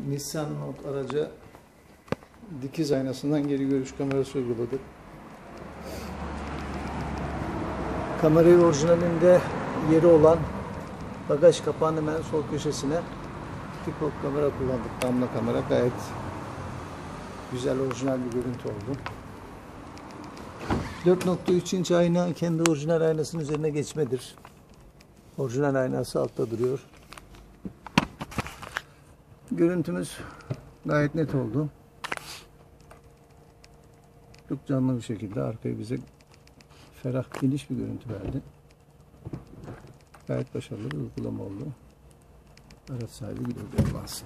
Nissan Note araca dikiz aynasından geri görüş kamerası uyguladık. Kamerayı orijinalinde yeri olan bagaj kapağının hemen sol köşesine tripod kamera kullandık. Damla kamera gayet güzel orijinal bir görüntü oldu. 4.3 inç ayna kendi orijinal aynasının üzerine geçmedir. Orijinal aynası altta duruyor. Görüntümüz gayet net oldu. Çok canlı bir şekilde arkayı bize ferah geniş bir görüntü verdi. Gayet başarılı bir uygulama oldu. Araç sahibi güle güle.